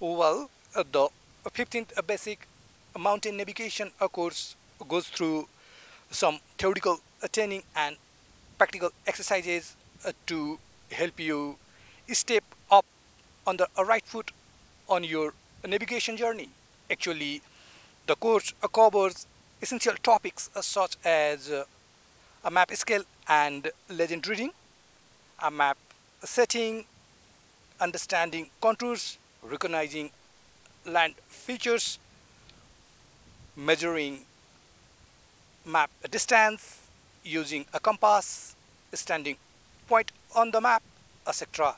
Well, uh, the 15th basic mountain navigation uh, course goes through some theoretical uh, training and practical exercises uh, to help you step up on the uh, right foot on your navigation journey. Actually, the course uh, covers essential topics uh, such as uh, a map scale and legend reading, a map setting, understanding contours, recognizing land features, measuring map distance, using a compass, standing point on the map, etc.